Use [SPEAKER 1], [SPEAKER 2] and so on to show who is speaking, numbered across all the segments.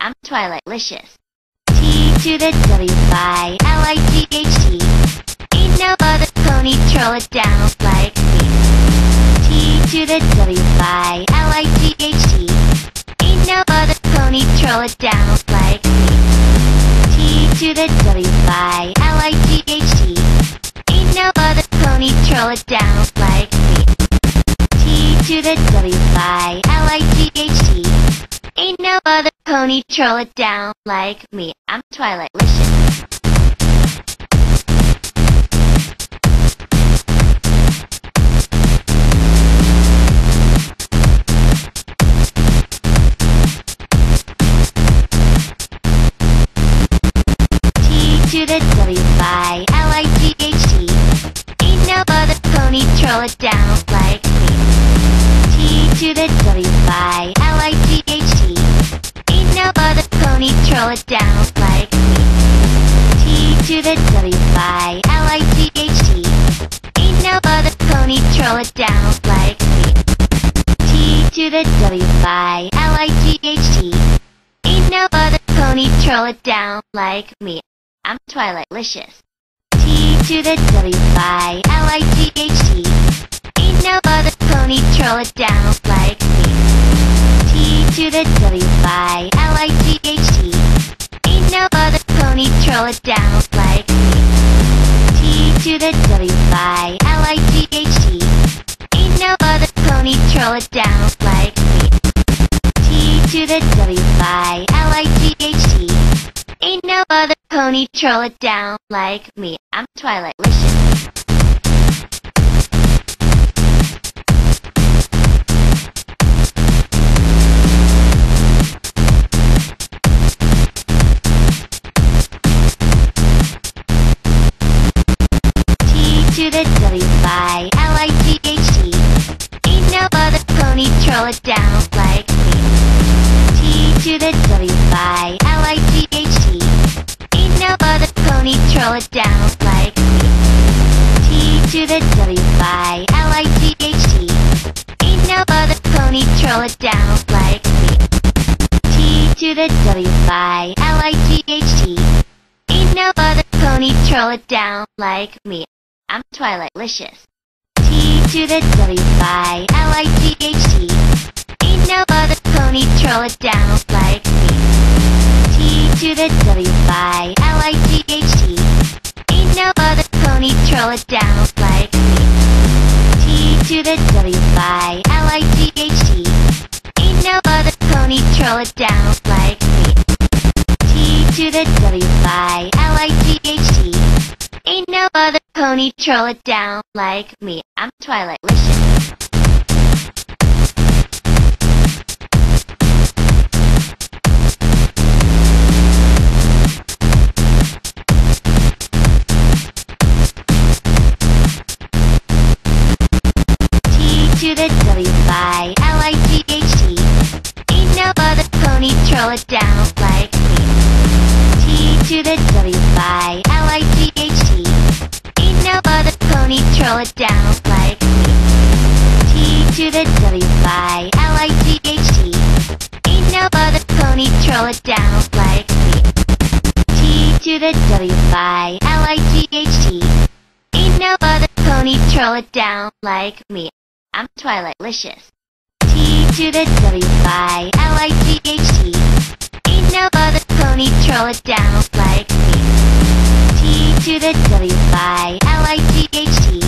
[SPEAKER 1] I'm Twilightlicious. T to the W Y L I G H T. Ain't no other pony troll it down like me. T to the W Y L I G H T. Ain't no other pony troll it down like me. T to the W Y L I G H T. Ain't no other pony troll it down like me. T to the W Y L I G H T. Ain't no other pony troll it down like me. I'm Twilightlicious. T to the W Y L I G H T. Ain't no other pony troll it down like me. T to the W Y L I G pony it down like me. T to the W Y L I G H T. Ain't no other pony troll it down like me. T to the W Y L I G H T. Ain't no other pony troll it down like me. I'm Twilightlicious. T to the W Y L I G H T. Ain't no other pony troll it down like me. T to the W Y L I G H T. No other pony troll it down like me. T to the W Y L I G H T. Ain't no other pony troll it down like me. T to the W Y L I G H T. Ain't no other pony troll it down like me. I'm Twilightlicious. T it down like me. T to the W Y L I G H T. Ain't no other pony troll it down like me. T to the W Y L I G H T. Ain't no other pony troll it down like me. T to the W Y L I G H T. Ain't no other pony troll it down like me. I'm Twilightlicious. T to the W Y L other pony troll it down like me. I'm Twilightlicious. To the W Y L I G H T. Ain't no other pony troll it down like me. I'm Twilightlicious. T to the W Y L I G H T. Ain't no other pony troll it down like me. T to the W Y L I G H T.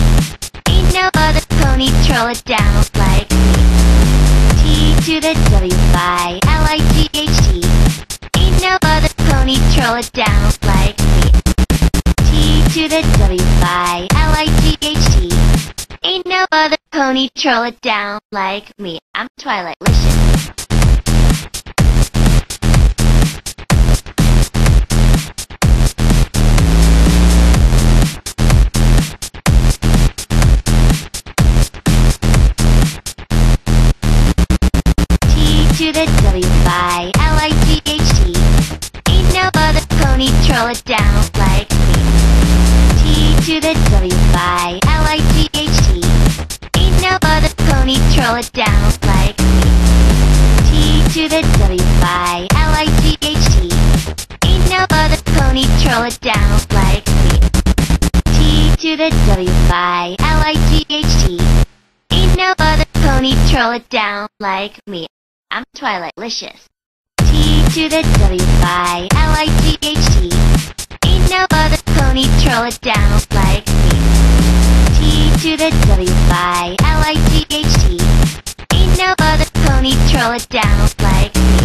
[SPEAKER 1] Ain't no other pony troll it down like me. T to the W no other pony troll it down like me. T to the W Y L I G H T. Ain't no other pony troll it down like me. I'm Twilightlicious. T to the W-I-L-I-G-H-T Ain't no other pony troll it down like me. T to the W-I-L-I-G-H-T Ain't no other pony troll it down like me. I'm Twilightlicious T to the W-I-L-I-G-H-T Ain't no other pony troll it down like me. T to the W-I-L-I-G-H-T Ain't no other pony troll it down like me.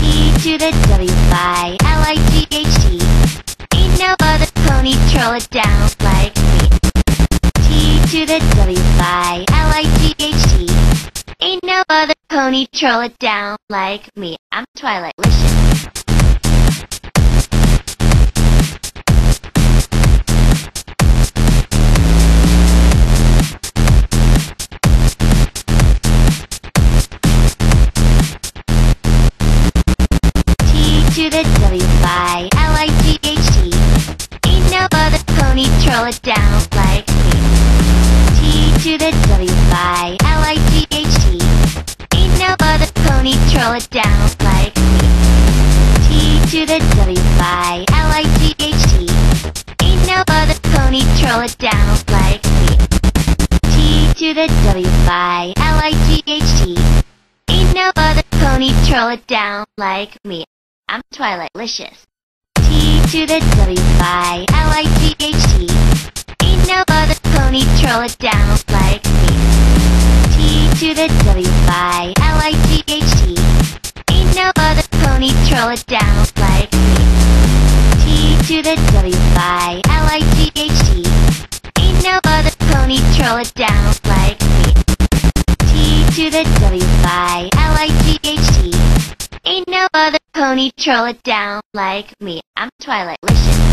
[SPEAKER 1] T to the W by L-I-G-H-T. Ain't no other pony troll it down like me. T to the W by L-I-G-H-T. Ain't no other pony troll it down like me. I'm Twilightlicious. Troll it down like me. T to the W by L-I-G-H-T. Ain't no other pony troll it down like me. T to the W by L-I-G-H-T. Ain't no other pony troll it down like me. I'm Twilightlicious. T to the W by L-I-G-H-T. Ain't no other pony troll it down like me. T to the W by L-I-G-H-T. Ain't no other pony troll it down like me. T to the W by L-I-G-H-T. Ain't no other pony troll it down like me. T to the W by L-I-G-H-T. Ain't no other pony troll it down like me. I'm Twilightlicious.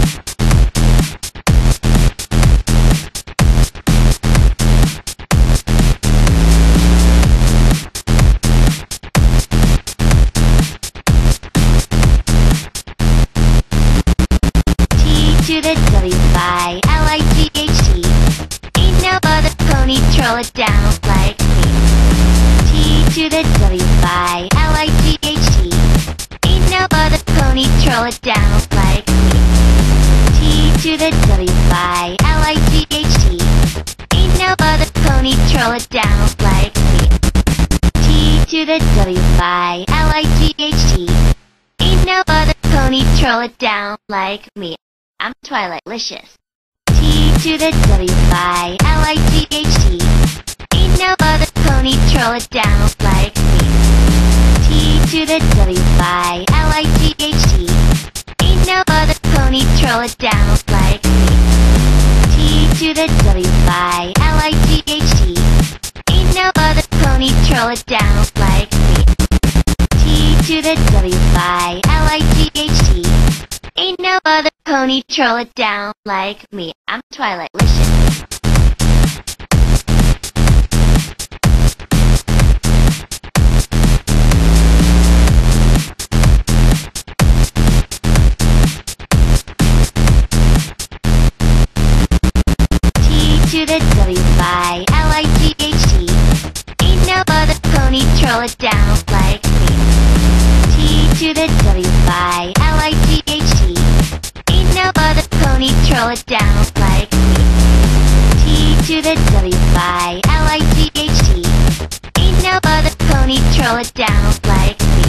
[SPEAKER 1] T to the W by L-I-G-H-T. Ain't no other pony troll it down like me. T to the W by L-I-G-H-T. Ain't no other pony troll it down like me. I'm Twilightlicious. T to the W by L-I-G-H-T. Ain't no other pony troll it down like me. T to the W by L-I-G-H-T. Ain't no other pony troll it down like to the W by L-I-G-H-T. Ain't no other pony troll it down like me. T to the W by L-I-G-H-T. Ain't no other pony troll it down like me. I'm Twilightlicious. It down like me. T to the W by L-I-G-H-T. Ain't no other pony troll it down like me.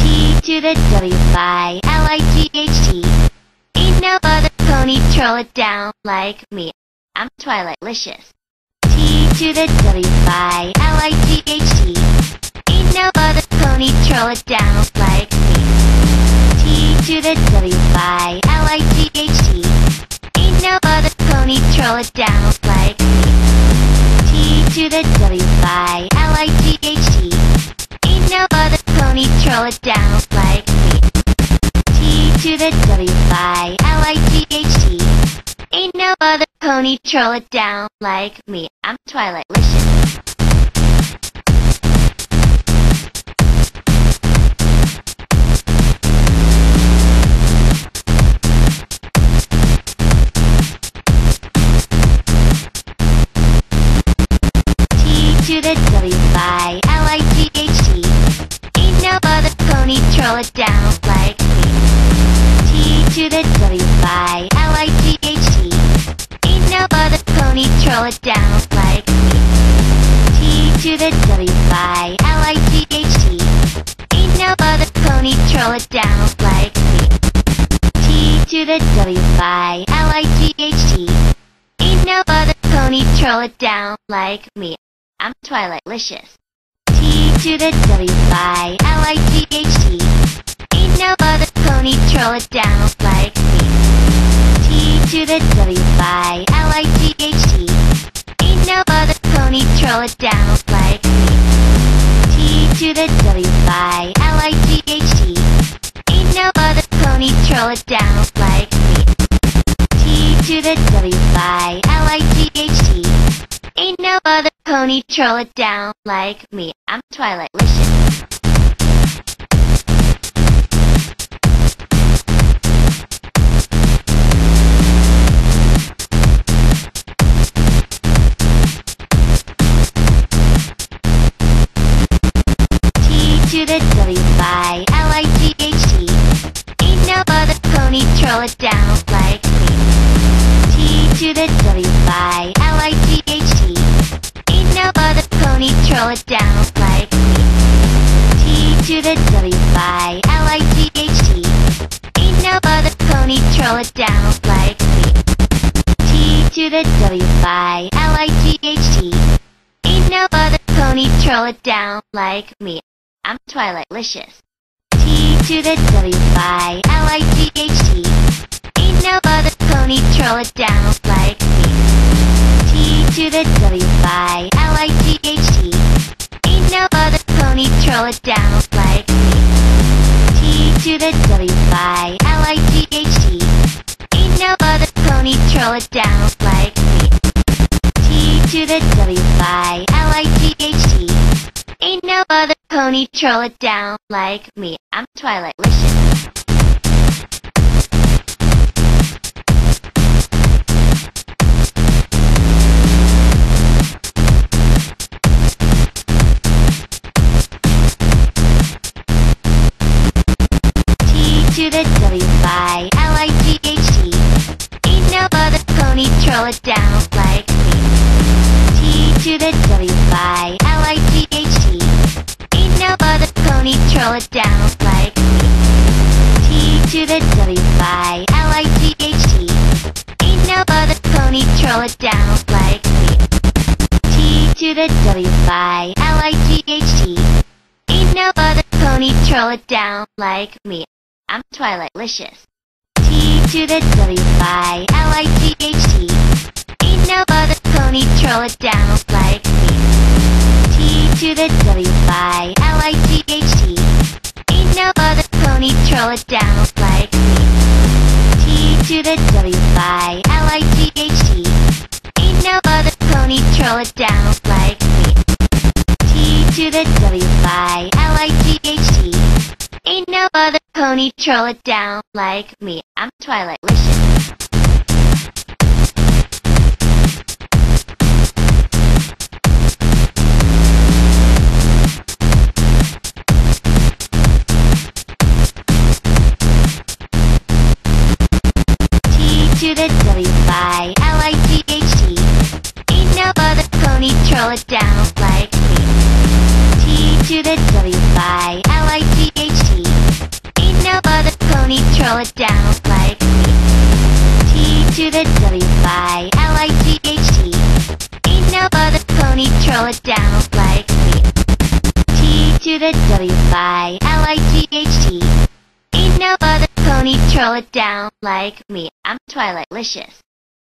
[SPEAKER 1] T to the W by L-I-G-H-T. Ain't no other pony troll it down like me. I'm Twilightlicious. T to the W by L-I-G-H-T. Ain't no other pony troll it down like me. T to the W by L-I-G-H-T. Ain't no other pony troll it down like me. T to the W by L-I-G-H-T. Ain't no other pony troll it down like me. T to the W by L-I-G-H-T. Ain't no other pony troll it down like me. I'm Twilightlicious. By L I G H T. Ain't no other pony troll it down like me. I'm Twilightlicious. T to the W by L I G H T. Ain't no other pony troll it down like me. T to the W by L I G H T. Ain't no other pony troll it down like me. T to the W by L I G H T. Ain't no other pony troll it down troll it down like me. I'm Twilight. Pony troll it down like me. I'm Twilightlicious. T to the W by L I G H T. Ain't no other pony troll it down like me. T to the W by L I G H T. Ain't no other pony troll it down like me. T to the W by L I G H T. Ain't no other pony troll it down like me. Pony troll it down like me. I'm Twilightlicious. T to the W by by L I G H T. Ain't no other pony troll it down like me. I'm Twilightlicious. T to the W by L I G H T. Ain't no other pony troll it down like me. T to the W by L I G H T. Ain't no other pony troll it down like me. T to the W by L I G H T. Ain't no other pony troll it down to the W by L I G H T. Ain't no other pony troll it down like me. I'm Twilightlicious. To the W by L I G H T. Ain't no other pony troll it down the W by L I G H T. Ain't no other pony troll it down like me. T to the W by L I G H T. Ain't no other pony troll it down like me. T to the W by L I G H T. Ain't no other pony troll it down like me. I'm Twilightlicious.